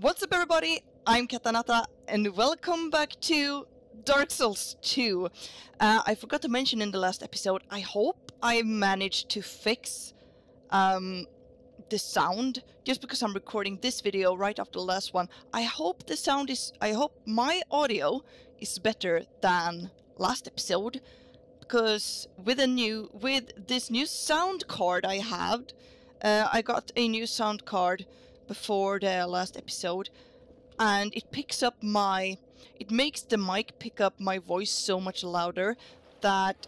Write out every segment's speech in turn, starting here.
What's up everybody? I'm KattaNatta and welcome back to Dark Souls 2. Uh, I forgot to mention in the last episode, I hope I managed to fix um, the sound, just because I'm recording this video right after the last one. I hope the sound is, I hope my audio is better than last episode, because with a new, with this new sound card I have, uh, I got a new sound card before the last episode and it picks up my it makes the mic pick up my voice so much louder that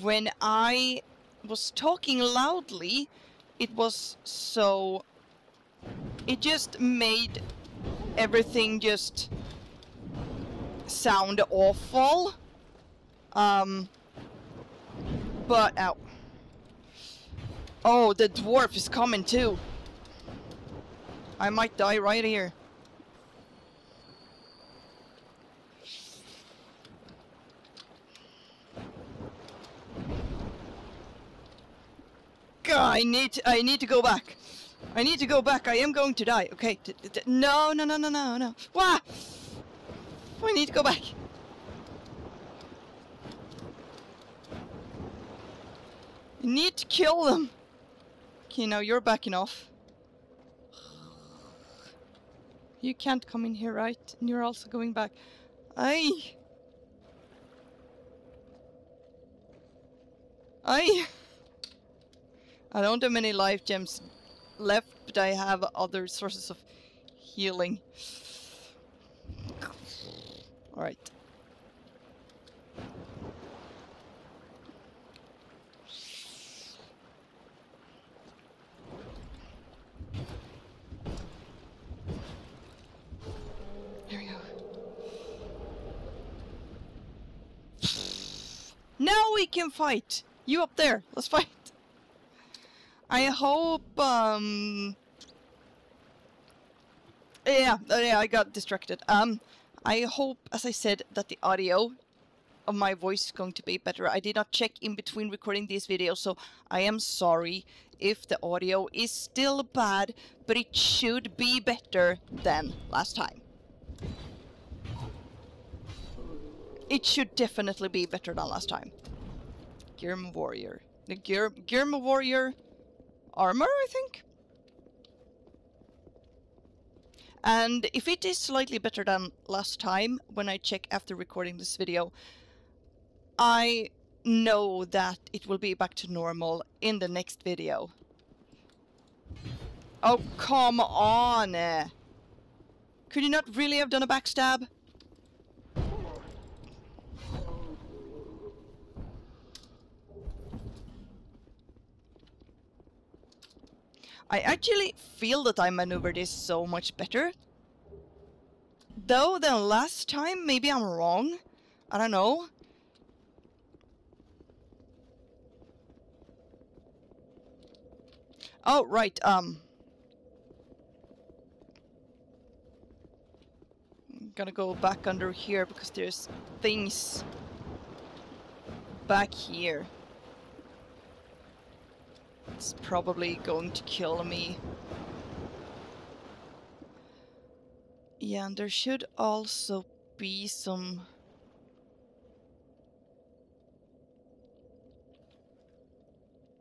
when I was talking loudly it was so it just made everything just sound awful. Um but ow. Oh the dwarf is coming too I might die right here. God, I need to, I need to go back. I need to go back. I am going to die. Okay. No, no, no, no, no, no. Wah! I need to go back. I need to kill them. Okay, now you're backing off. You can't come in here, right? And you're also going back. I. I. I don't have many life gems left, but I have other sources of healing. Alright. Now we can fight! You up there, let's fight! I hope, um... Yeah, uh, yeah, I got distracted. Um, I hope, as I said, that the audio of my voice is going to be better. I did not check in between recording these videos, so I am sorry if the audio is still bad, but it should be better than last time. It should definitely be better than last time. Gyrm Warrior. The Gyrm Warrior armor, I think? And if it is slightly better than last time, when I check after recording this video, I know that it will be back to normal in the next video. Oh, come on! Eh? Could you not really have done a backstab? I actually feel that I maneuvered this so much better. Though than last time, maybe I'm wrong. I don't know. Oh, right, um... I'm gonna go back under here because there's things back here. Probably going to kill me. Yeah, and there should also be some...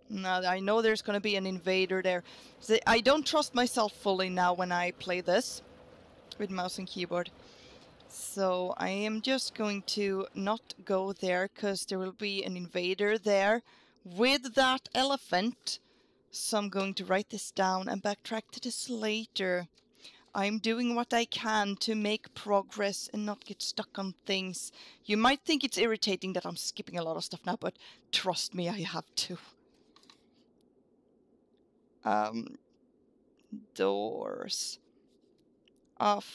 Now, I know there's gonna be an invader there. I don't trust myself fully now when I play this with mouse and keyboard. So I am just going to not go there because there will be an invader there with that elephant. So I'm going to write this down and backtrack to this later. I'm doing what I can to make progress and not get stuck on things. You might think it's irritating that I'm skipping a lot of stuff now, but trust me, I have to. Um, doors of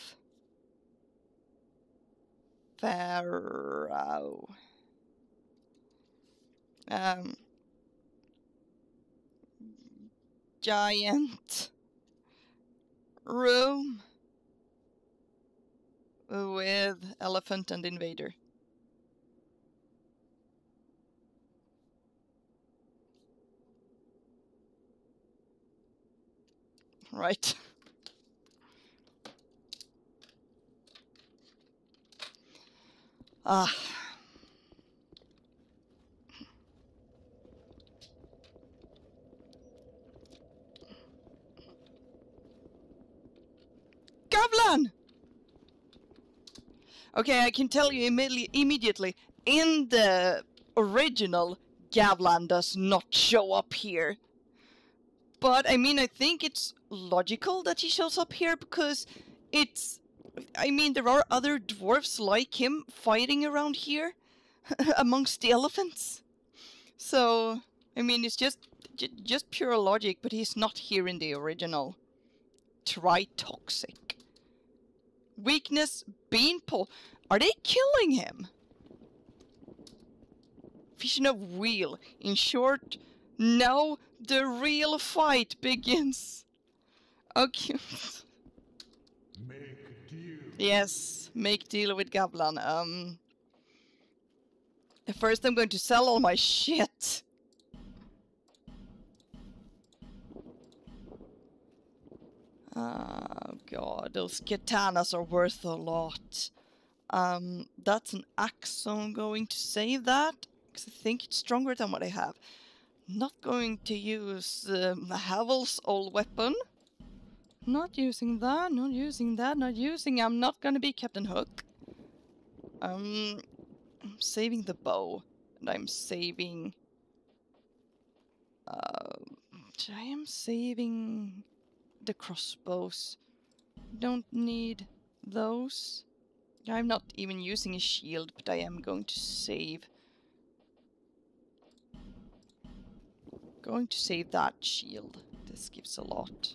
Pharros. Um, giant room with Elephant and Invader. Right. Ah. Gavlan! Okay, I can tell you immediately, immediately in the original, Gavlan does not show up here. But, I mean, I think it's logical that he shows up here because it's... I mean, there are other dwarves like him fighting around here amongst the elephants. So, I mean, it's just just pure logic, but he's not here in the original. Try toxic. Weakness, beanpole. Are they killing him? Vision of wheel. In short, now the real fight begins. Okay. Make deal. yes, make deal with Gavlan. Um. First, I'm going to sell all my shit. Oh god, those katanas are worth a lot. Um, that's an axe, so I'm going to save that, because I think it's stronger than what I have. Not going to use um, Havel's old weapon. Not using that, not using that, not using... I'm not gonna be Captain Hook. Um, I'm saving the bow, and I'm saving... Uh, I am saving the crossbows. Don't need those. I'm not even using a shield, but I am going to save. Going to save that shield. This gives a lot.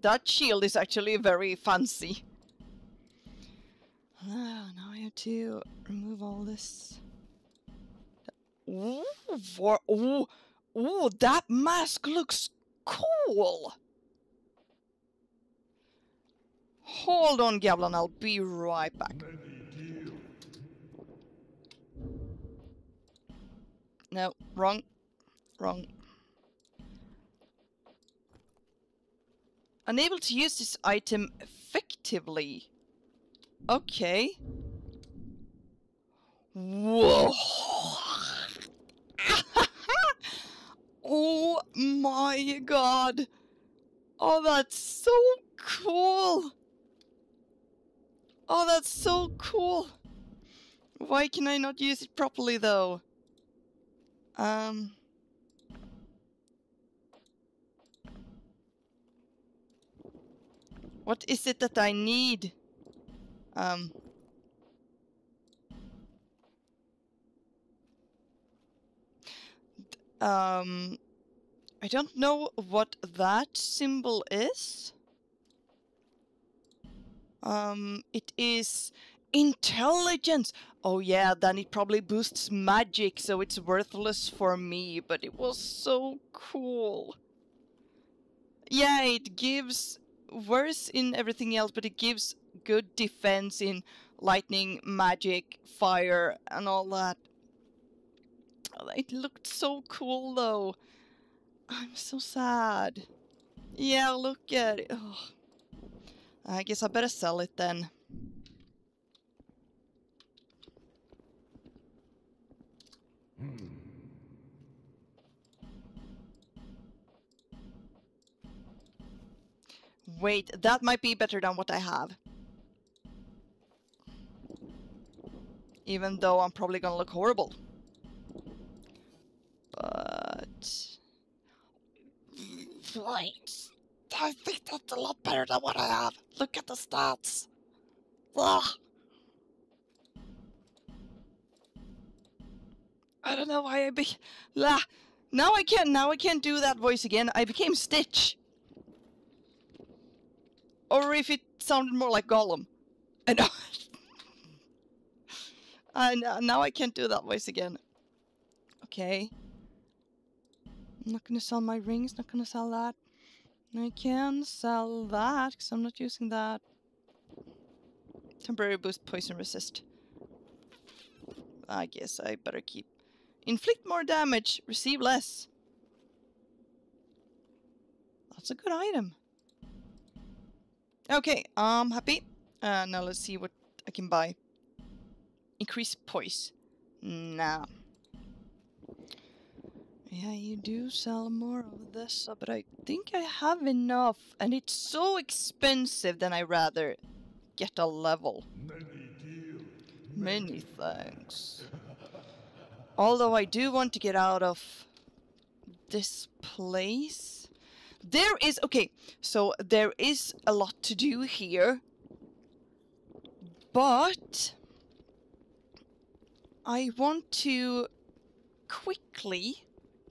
That shield is actually very fancy. Ah, now I have to remove all this. Ooh, for, ooh, ooh, that mask looks cool! Hold on, Gavlan, I'll be right back. No, wrong. Wrong. Unable to use this item effectively. Okay. Whoa. oh my god. Oh, that's so cool. Oh, that's so cool. Why can I not use it properly though? Um. What is it that I need? Um. Um. I don't know what that symbol is. Um, it is intelligence. Oh yeah, then it probably boosts magic, so it's worthless for me, but it was so cool. Yeah, it gives worse in everything else, but it gives good defense in lightning, magic, fire, and all that. Oh, It looked so cool though. I'm so sad. Yeah, look at it. Oh. I guess I better sell it then. Wait, that might be better than what I have. Even though I'm probably gonna look horrible. But... Wait. I think that's a lot better than what I have. Look at the stats. Ugh. I don't know why I be la. Now I can't. Now I can't do that voice again. I became Stitch. Or if it sounded more like Gollum. I know. and uh, now I can't do that voice again. Okay. I'm not gonna sell my rings. Not gonna sell that. I can sell that because I'm not using that. Temporary boost poison resist. I guess I better keep. Inflict more damage, receive less. That's a good item. Okay, I'm happy. Uh, now let's see what I can buy. increase poise. Nah. Yeah, you do sell more of this, uh, but I think I have enough, and it's so expensive. that I rather get a level. Many thanks. Although I do want to get out of this place. There is, okay, so there is a lot to do here. But I want to quickly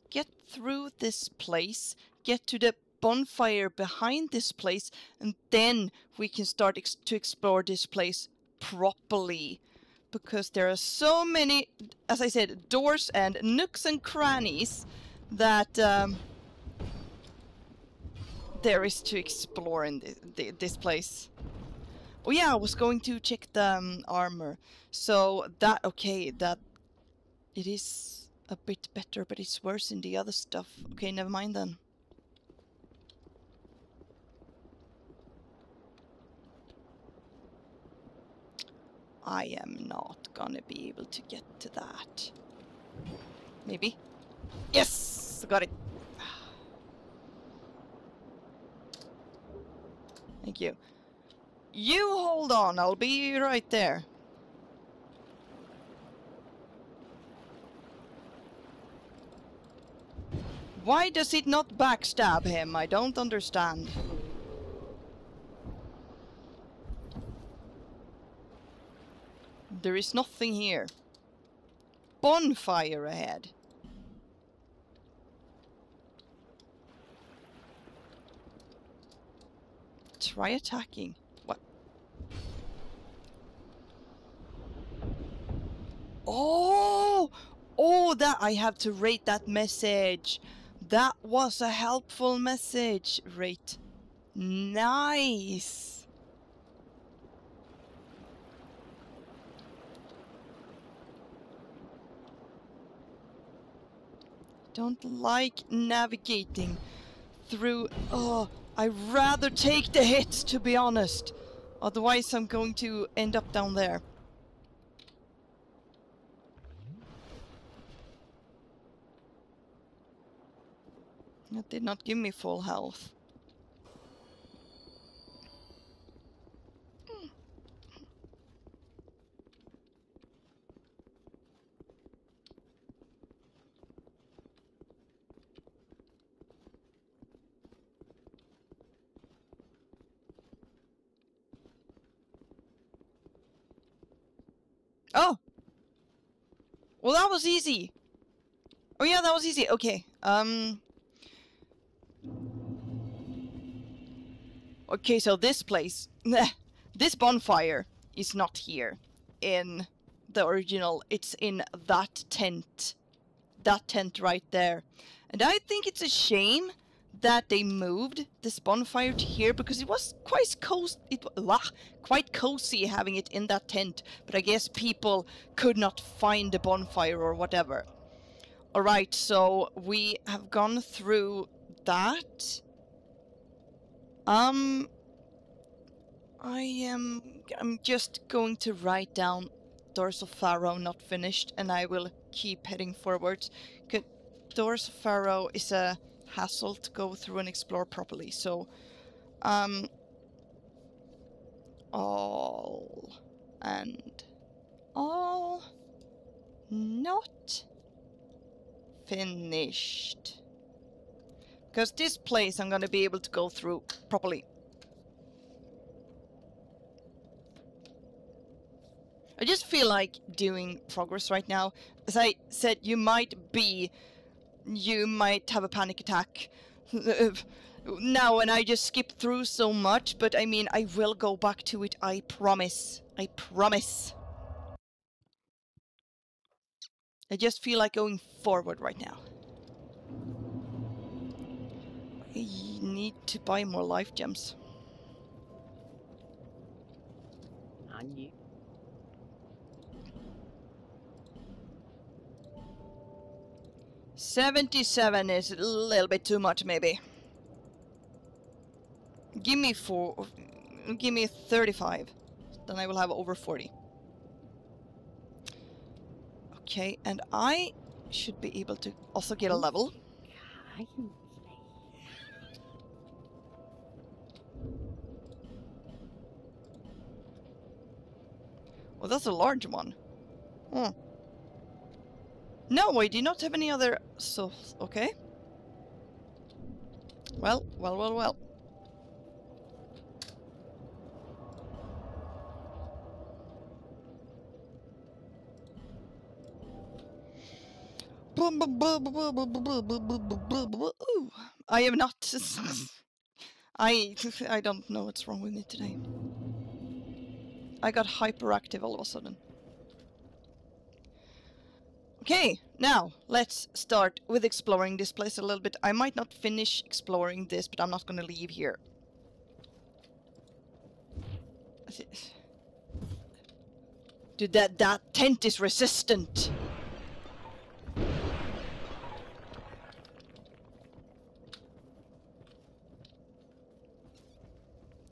get through this place, get to the bonfire behind this place, and then we can start ex to explore this place properly. Because there are so many, as I said, doors and nooks and crannies that um, there is to explore in this place. Oh yeah, I was going to check the um, armor. So that, okay, that it is a bit better, but it's worse in the other stuff. Okay, never mind then. I am not gonna be able to get to that. Maybe? Yes! Got it! Thank you. You hold on, I'll be right there. Why does it not backstab him? I don't understand. There is nothing here. Bonfire ahead. Try attacking. What? Oh! Oh, that I have to rate that message. That was a helpful message. Rate. Nice. don't like navigating through... Oh, I'd rather take the hits, to be honest. Otherwise I'm going to end up down there. That did not give me full health. Oh! Well, that was easy. Oh yeah, that was easy. Okay. Um. Okay, so this place, this bonfire is not here in the original. It's in that tent. That tent right there. And I think it's a shame that they moved this bonfire to here because it was quite cozy, it, uh, quite cozy having it in that tent. But I guess people could not find the bonfire or whatever. Alright, so we have gone through that. Um, I am I'm just going to write down of Pharros not finished and I will keep heading forward. Of Pharros is a hassle to go through and explore properly. So, um, all and all not finished. Because this place I'm going to be able to go through properly. I just feel like doing progress right now. As I said, you might be you might have a panic attack now and I just skip through so much, but I mean, I will go back to it, I promise. I promise. I just feel like going forward right now. I need to buy more life gems. And you. 77 is a little bit too much, maybe. Give me four... Give me 35. Then I will have over 40. Okay, and I should be able to also get a level. Well, that's a large one. Hmm. No, I do not have any other souls. Okay. Well, well, well, well. I am not. I I don't know what's wrong with me today. I got hyperactive all of a sudden. Okay, now let's start with exploring this place a little bit. I might not finish exploring this, but I'm not gonna leave here. Dude, that, that tent is resistant!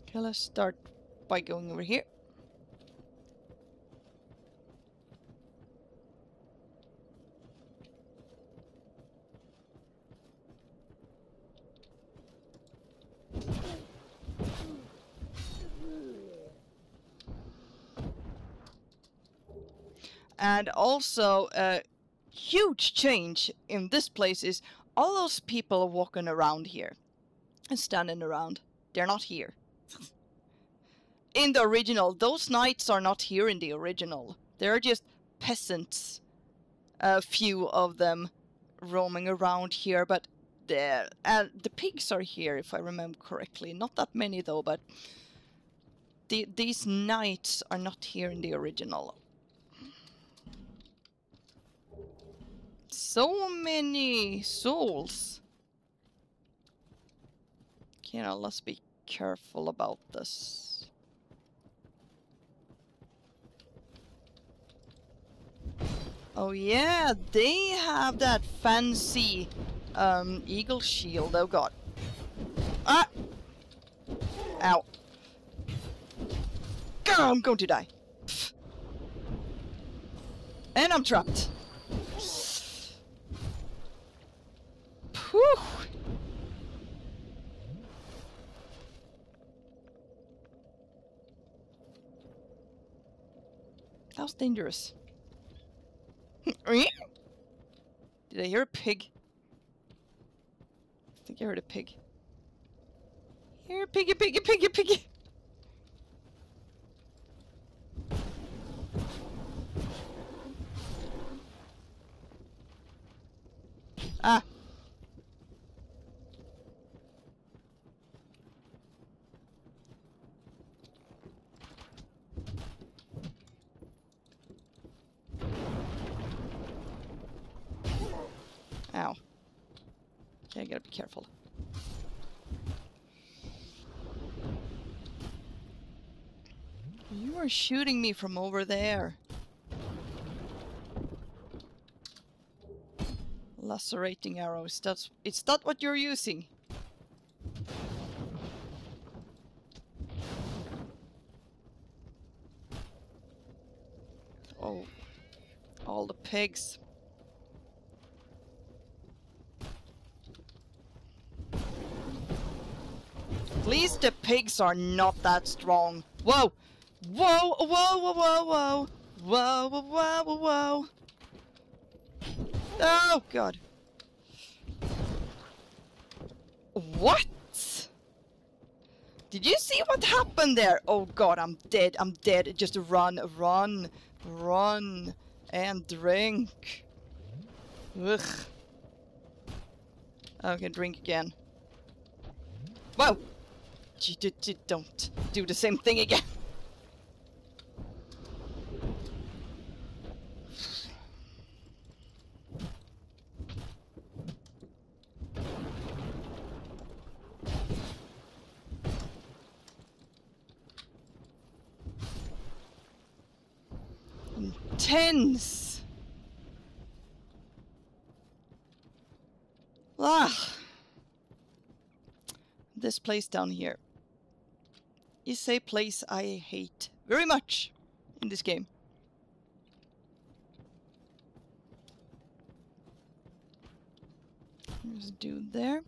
Okay, let's start by going over here. And also, a huge change in this place is all those people walking around here and standing around. They're not here. in the original, those knights are not here in the original. They're just peasants. A few of them roaming around here, but the uh, the pigs are here, if I remember correctly. Not that many though, but the, these knights are not here in the original. So many souls. Okay, now let's be careful about this. Oh yeah, they have that fancy um, eagle shield. Oh god. Ah! Ow. God, I'm going to die. And I'm trapped. Whew. That was dangerous. Did I hear a pig? I think I heard a pig. Here, piggy, piggy, piggy, piggy. Ah. Ow. Okay, I gotta be careful. You are shooting me from over there. Lacerating arrows. That's it's not what you're using. Oh. All the pigs. At least the pigs are not that strong. Whoa! Whoa, whoa, whoa, whoa, whoa. Whoa, whoa, whoa, whoa, whoa. Oh, God. What? Did you see what happened there? Oh god, I'm dead, I'm dead. Just run, run, run, and drink. Ugh. Okay, drink again. Whoa! Don't do the same thing again. intense. Ah, this place down here is a place I hate very much in this game. There's a dude there.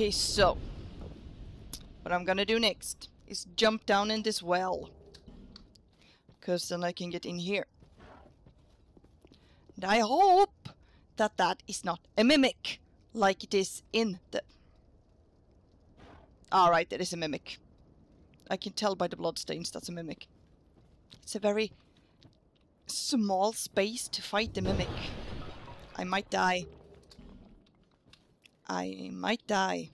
Okay, so what I'm gonna do next is jump down in this well. Because then I can get in here. And I hope that that is not a mimic, like it is in the... Alright, that is a mimic. I can tell by the bloodstains that's a mimic. It's a very small space to fight the mimic. I might die. I might die.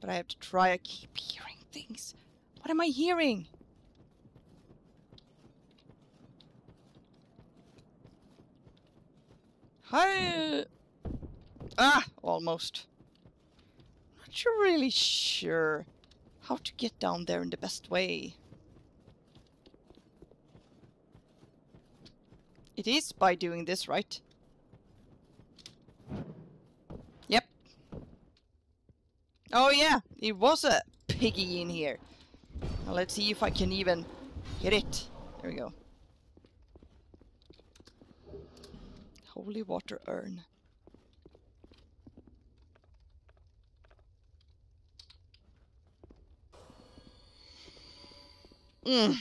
But I have to try. I keep hearing things. What am I hearing? Hi. Ah, almost. Not really sure how to get down there in the best way. It is by doing this, right? Oh yeah, it was a piggy in here. Now let's see if I can even get it. There we go. Holy water urn. Mm.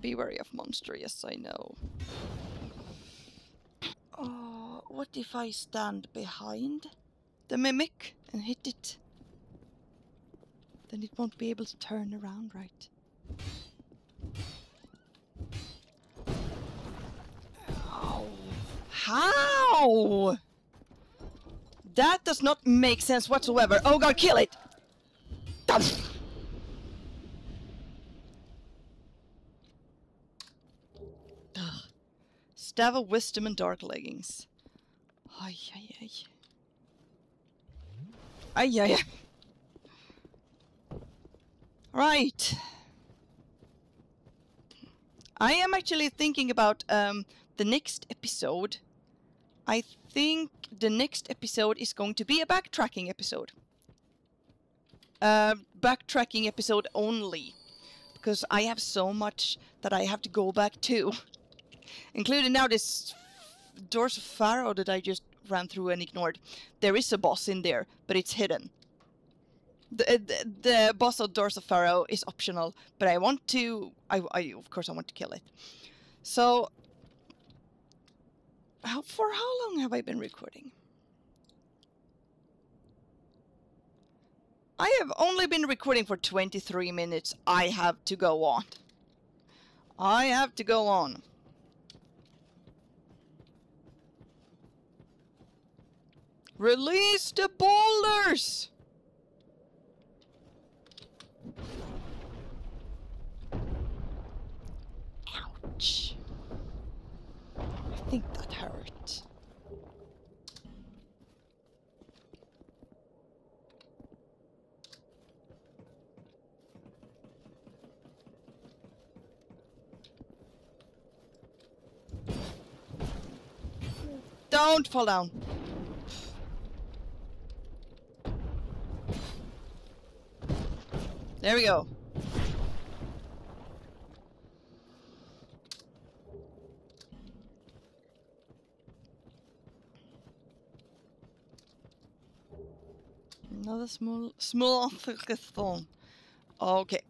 Be wary of monster, yes I know. What if I stand behind the mimic and hit it? Then it won't be able to turn around right. How? That does not make sense whatsoever. Oh god, kill it! Staff of Wisdom and Dark Leggings. Ay, ay, ay. Ay, ay, ay. Right. I am actually thinking about um, the next episode. I think the next episode is going to be a backtracking episode. Uh, backtracking episode only. Because I have so much that I have to go back to. Including now this Doors of Pharros that I just ran through and ignored. There is a boss in there, but it's hidden. The, uh, the, the boss of Doors of Pharros is optional, but I want to... I, I Of course I want to kill it. So... How, for how long have I been recording? I have only been recording for 23 minutes. I have to go on. I have to go on. Release the boulders! Ouch. I think that hurt. Don't fall down. There we go. Another small, small thorn. Okay.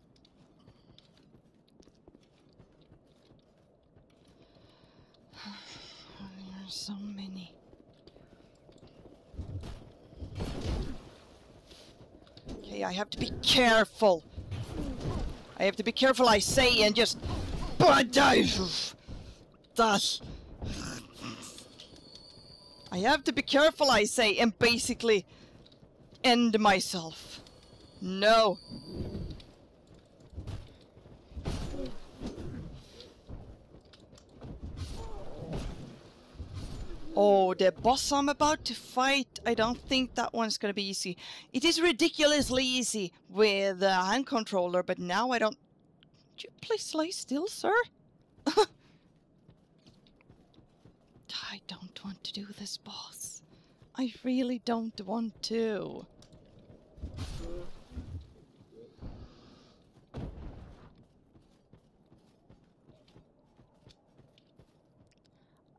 There are so many. Okay, I have to be careful. I have to be careful, I say, and just... That... I have to be careful, I say, and basically end myself. No. Oh, the boss I'm about to fight, I don't think that one's gonna be easy. It is ridiculously easy with the hand controller, but now I don't... Could you please lay still, sir? I don't want to do this, boss. I really don't want to.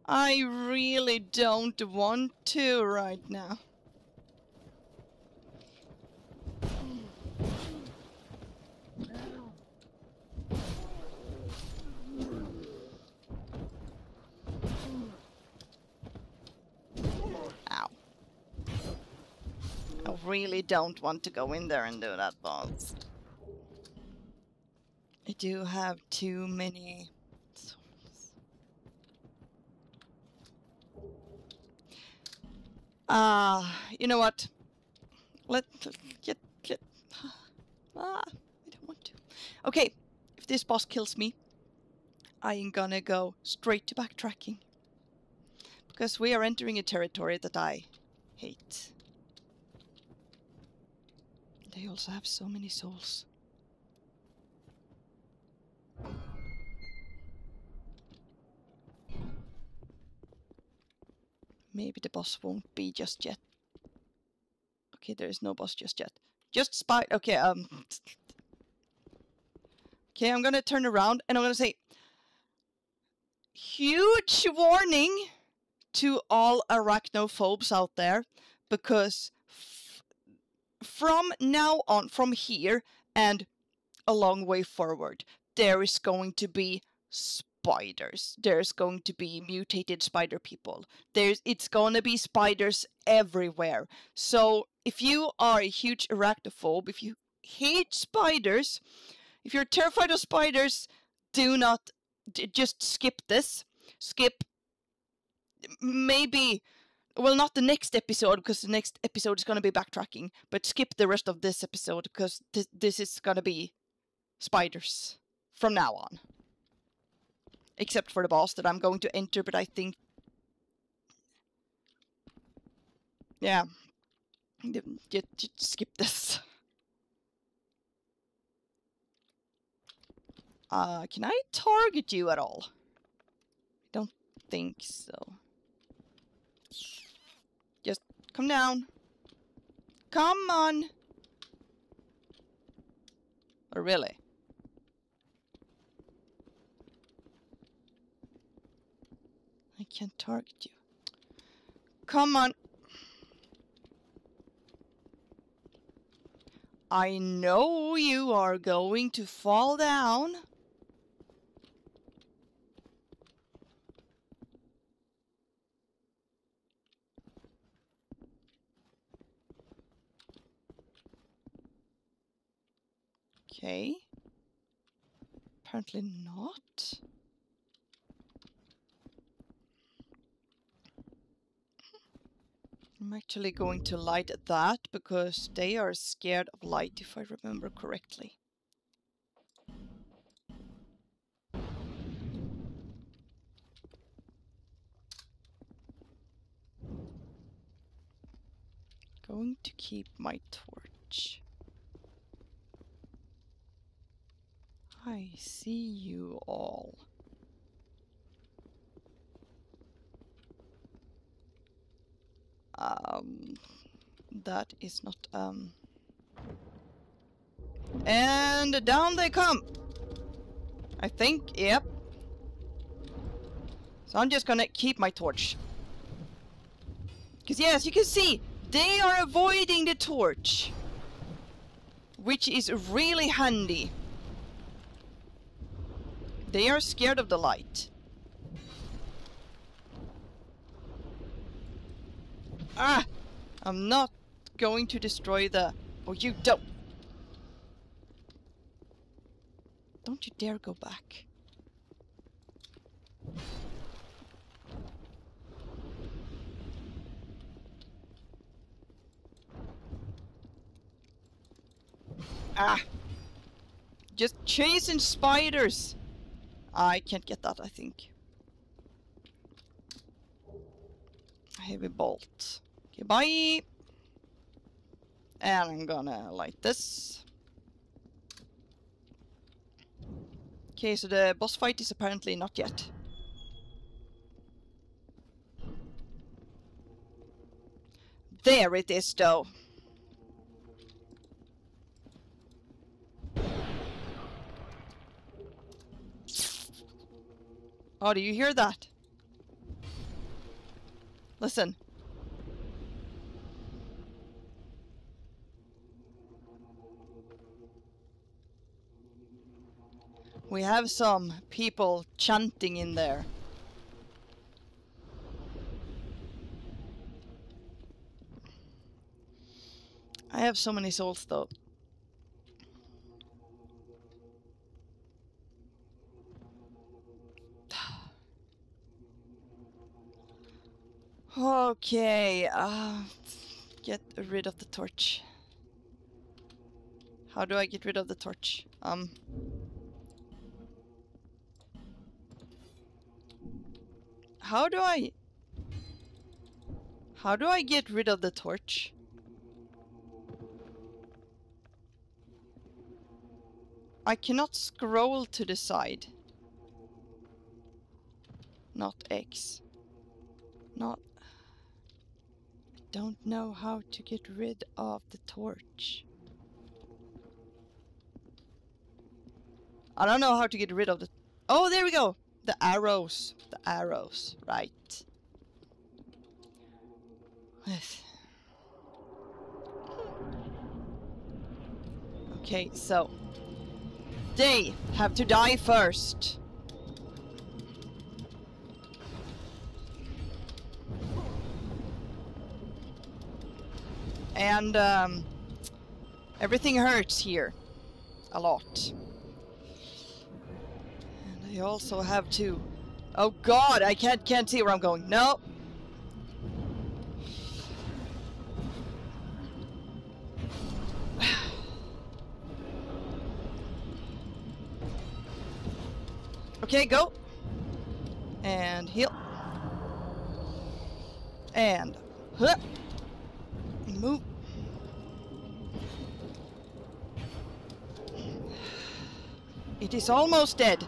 I really don't want to right now. Ow. I really don't want to go in there and do that, boss. I do have too many souls. Ah, you know what? Let get get. Ah, I don't want to. Okay, if this boss kills me, I am gonna go straight to backtracking because we are entering a territory that I hate. They also have so many souls. Maybe the boss won't be just yet. Okay, there is no boss just yet. Just spy. Okay, um. Okay, I'm gonna turn around and I'm gonna say, huge warning to all arachnophobes out there, because from now on, from here and a long way forward, there is going to be spiders. There's going to be mutated spider people. There's it's going to be spiders everywhere. So if you are a huge arachnophobe, if you hate spiders, if you're terrified of spiders, do not just skip this. Skip maybe well not the next episode because the next episode is going to be backtracking, but skip the rest of this episode because th- this is going to be spiders from now on. Except for the boss that I'm going to enter, but I think yeah. Just, skip this. Uh, can I target you at all? I don't think so. Just come down. Come on. Or really? I can't target you. Come on. I know you are going to fall down. Okay. Apparently not. I'm actually going to light that because they are scared of light if I remember correctly. Going to keep my torch. I see you all. Um, that is not, um... And down they come! I think, yep. So I'm just gonna keep my torch. Because yes, you can see, they are avoiding the torch. Which is really handy. They are scared of the light. Ah! I'm not going to destroy the... Oh, you don't! Don't you dare go back. Ah! Just chasing spiders! I can't get that, I think. Heavy bolt. Okay, bye! And I'm gonna light this. Okay, so the boss fight is apparently not yet. There it is, though. Oh, do you hear that? Listen. We have some people chanting in there. I have so many souls though. Okay, uh, get rid of the torch. How do I get rid of the torch? Um. How do I... How do I get rid of the torch? I cannot scroll to the side. Not X. Not... Don't know how to get rid of the torch. I don't know how to get rid of the... Oh, there we go! The arrows. The arrows, right. okay, so... They have to die first. And um, everything hurts here. A lot. I also have to... Oh god, I can't can't see where I'm going. No. okay, go. And heal. And huh. move. It is almost dead.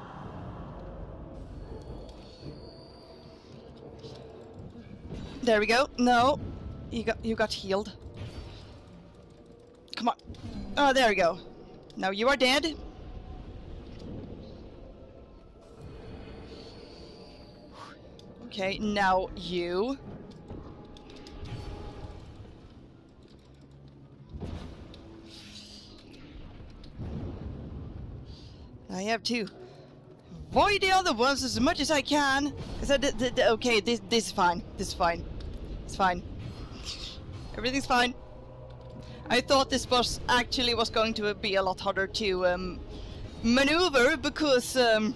There we go. No. You got you got healed. Come on. Oh, there we go. Now you are dead. Okay, now you. I have to avoid the other ones as much as I can. I said, okay, this this is fine. This is fine. It's fine. Everything's fine. I thought this boss actually was going to be a lot harder to um, maneuver because um,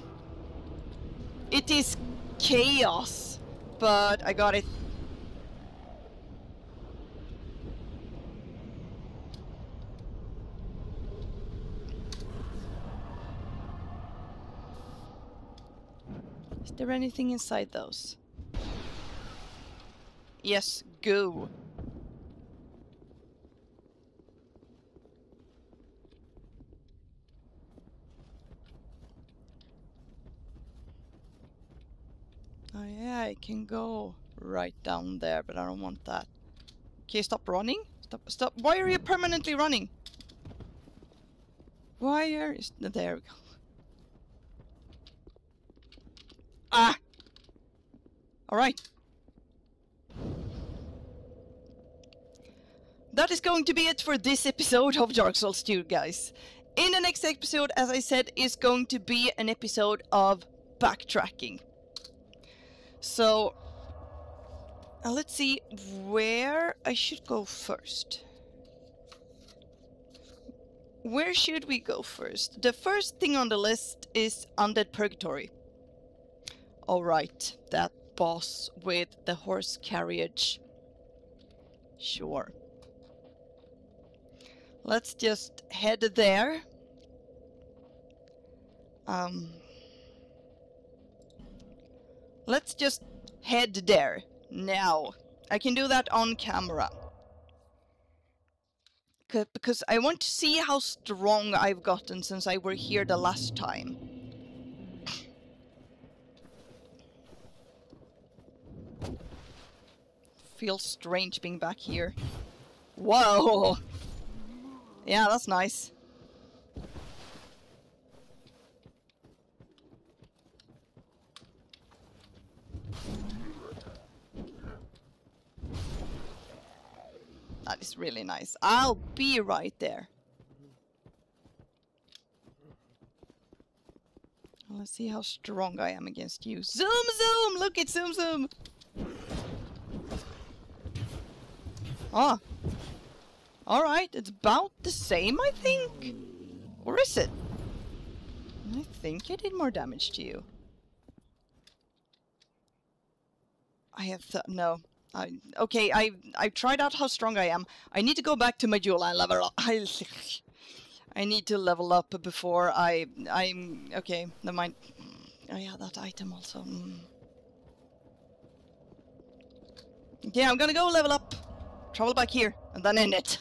it is chaos. But I got it. Is there anything inside those? Yes, go. Oh yeah, I can go right down there, but I don't want that. Okay, stop running. Stop, stop. Why are you permanently running? Why are you... There we go. Ah! Alright. That is going to be it for this episode of Dark Souls 2, guys. In the next episode, as I said, is going to be an episode of backtracking. So, uh, let's see where I should go first. Where should we go first? The first thing on the list is Undead Purgatory. Alright, that boss with the horse carriage. Sure. Let's just head there. Um, let's just head there now. I can do that on camera. Because I want to see how strong I've gotten since I were here the last time. feels strange being back here. Whoa! Yeah, that's nice. That is really nice. I'll be right there. Let's see how strong I am against you. Zoom zoom! Look at zoom zoom! Ah. Alright, it's about the same, I think. Or is it? I think I did more damage to you. I have th no. I okay, I I've tried out how strong I am. I need to go back to my jewel and level up. I I need to level up before I I'm okay, never mind. Oh yeah, that item also. Mm. Okay, I'm gonna go level up. Travel back here and then end it.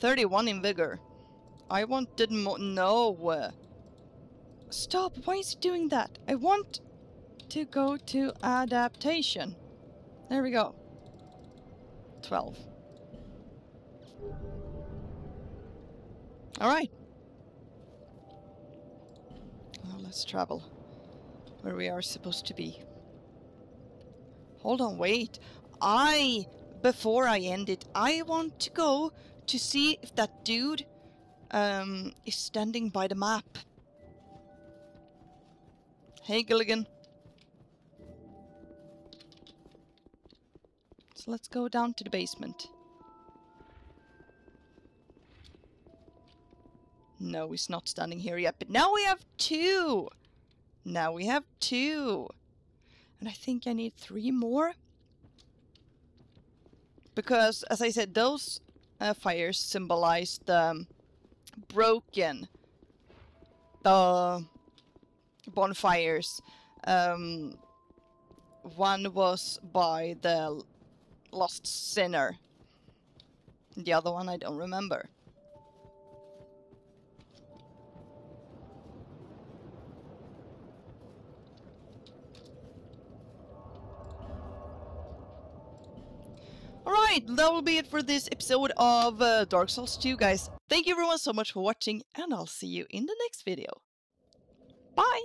Thirty-one in vigor. I wanted more. No. Uh, stop! Why is it doing that? I want to go to adaptation. There we go. 12. Alright. Well, let's travel where we are supposed to be. Hold on, wait. I, before I end it, I want to go to see if that dude um, is standing by the map. Hey, Gilligan. So let's go down to the basement. No, he's not standing here yet, but now we have two! Now we have two! And I think I need three more. Because, as I said, those uh, fires symbolize the um, broken the bonfires. Um, one was by the lost sinner. The other one I don't remember. Alright, that will be it for this episode of uh, Dark Souls 2, guys. Thank you everyone so much for watching, and I'll see you in the next video. Bye!